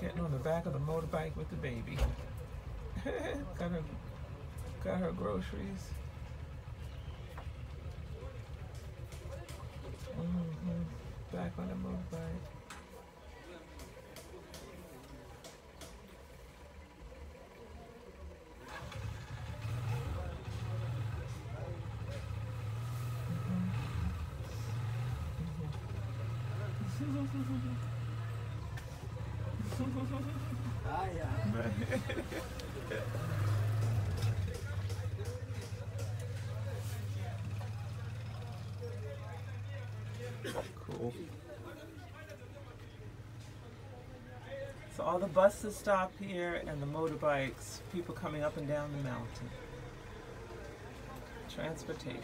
getting on the back of the motorbike with the baby. got her got her groceries. Mm-hmm. Back on the motorbike. Ah, yeah. Cool. So all the buses stop here and the motorbikes, people coming up and down the mountain. Transportation.